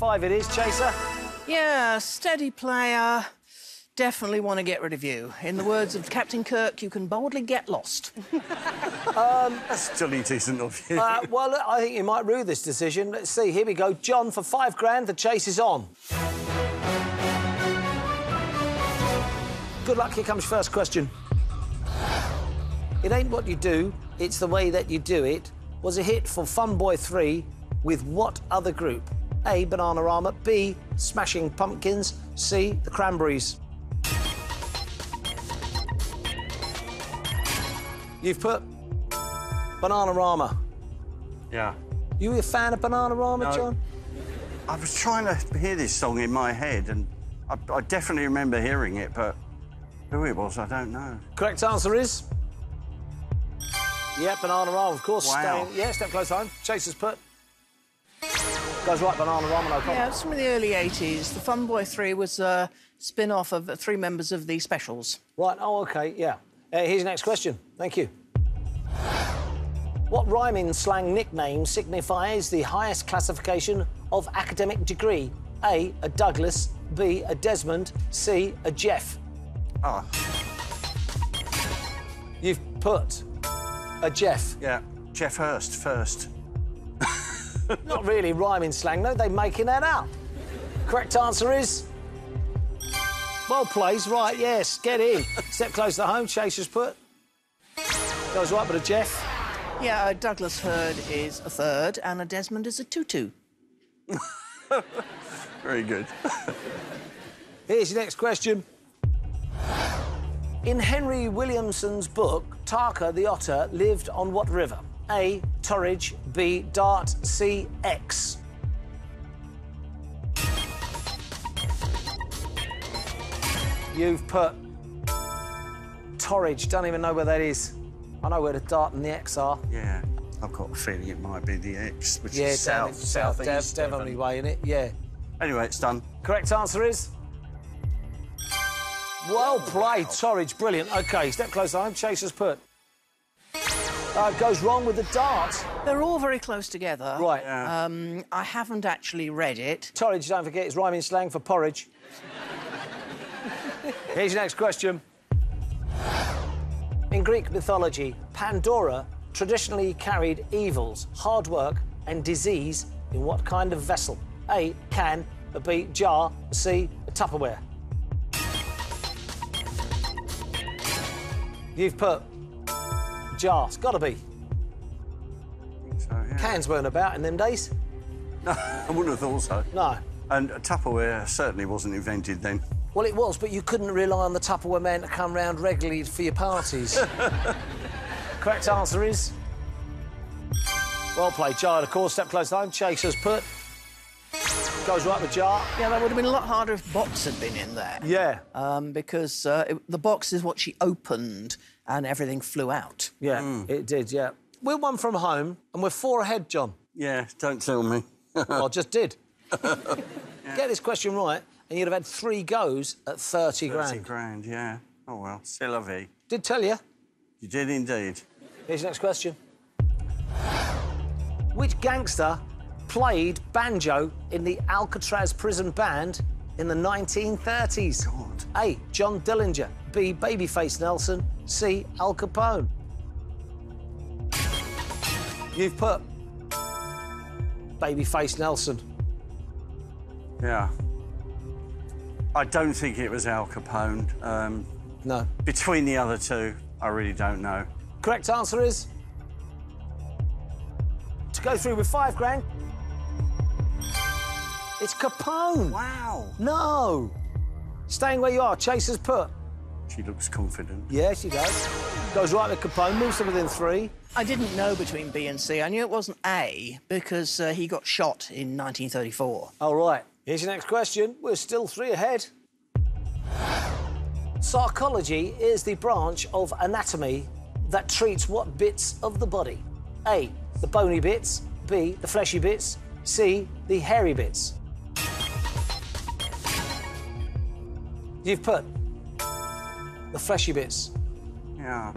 Five it is, Chaser. Yeah, steady player. Definitely want to get rid of you. In the words of Captain Kirk, you can boldly get lost. That's jolly decent of you. Uh, well, I think you might rue this decision. Let's see. Here we go. John, for five grand, the chase is on. Good luck. Here comes your first question. It ain't what you do, it's the way that you do it. Was a hit for Fun Boy 3 with what other group? A. Bananarama. B. Smashing Pumpkins. C. The Cranberries. You've put Bananarama. yeah. You a fan of Bananarama, No. John? I was trying to hear this song in my head, and I, I definitely remember hearing it, but who it was, I don't know. Correct answer is. Yeah, Bananarama, of course. Wow. Staying, yeah, step close home. Chaser's put. Goes right, Bananarama, no problem. Yeah, it's from the early 80s. The Fun Boy 3 was a spin off of three members of the Specials. Right, oh, OK, yeah. Uh, here's your next question. Thank you. What rhyming slang nickname signifies the highest classification of academic degree? A, a Douglas, B, a Desmond, C, a Geoff. Oh, You've put a Geoff. yeah. Geoff Hurst first. Not really rhyming slang, though. They're making that up. Correct answer is. Well played, right, yes. Get in. Step close to home, Chaser's put. Goes right with a Geoff. Yeah, a Douglas Hurd is a third and a Desmond is a tutu. Very good. Here's your next question. In Henry Williamson's book, Tarka the otter lived on what river? A. Torridge, B. Dart, C. Exe. You've put Torridge. Don't even know where that is. I know where the Dart and the Exe are. yeah. I've got a feeling it might be the Exe, which Yeah, is south, South, south Dev, Devonly way in it. Yeah. Anyway, it's done. Correct answer is. Well played, Torridge. Brilliant. OK, step close home. Chaser's put. Uh, goes wrong with the dart. They're all very close together. Right. Um, I haven't actually read it. Torridge, don't forget, it's rhyming slang for porridge. Here's your next question. In Greek mythology, Pandora traditionally carried evils, hard work, and disease in what kind of vessel? A. Can. A B. Jar. C. Tupperware. You've put jar. It's got to be. So, yeah. Cans weren't about in them days. No, I wouldn't have thought so. No. And Tupperware certainly wasn't invented then. Well, it was, but you couldn't rely on the Tupperware man to come round regularly for your parties. Correct answer is. Well played, Jar. Of course, step close to home. Chaser's put. Goes right with Jar. Yeah, that would have been a lot harder if box had been in there. Yeah. Um, because uh, it, the box is what she opened and everything flew out. Yeah, it did, yeah. We're one from home and we're four ahead, John. Yeah, don't tell me. well, I just did. Get this question right, and you'd have had three goes at 30 grand. 30 grand, yeah. Oh, well, c'est la vie. Did tell you. You did indeed. Here's your next question. Which gangster played banjo in the Alcatraz prison band in the 1930s? God. A. John Dillinger. B. Babyface Nelson. C. Al Capone. You've put Babyface Nelson. Yeah. I don't think it was Al Capone. Um, No. between the other two, I really don't know. Correct answer is to go through with five grand. It's Capone. Wow. No. Staying where you are. Chaser's put. She looks confident. Yeah, she does. Goes right with Capone, moves to within three. I didn't know between B and C. I knew it wasn't A because uh, he got shot in 1934. All right. Here's your next question. We're still three ahead. Sarcology is the branch of anatomy that treats what bits of the body? A. The bony bits. B. The fleshy bits. C. The hairy bits. You've put the fleshy bits. Yeah.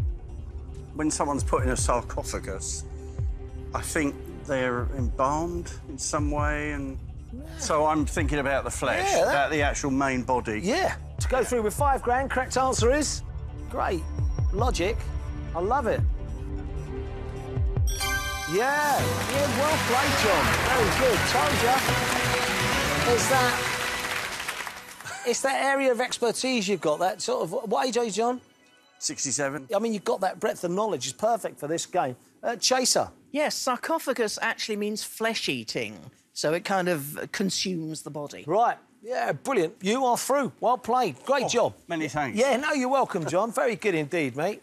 When someone's put in a sarcophagus, I think they're embalmed in some way and So I'm thinking about the flesh, Yeah, that- about the actual main body. Yeah. To go through with five grand, correct answer is great. Logic. I love it. Yeah, yeah, well played, John. Very good. Told you. It's that. It's that area of expertise you've got. That sort of. What age are you, John? 67. I mean, you've got that breadth of knowledge. It's perfect for this game. Uh, Chaser. Yes, sarcophagus actually means flesh eating, so it kind of consumes the body. Right. Yeah, brilliant. You are through. Well played. Great job. Many thanks. Yeah, no, you're welcome, John. Very good indeed, mate.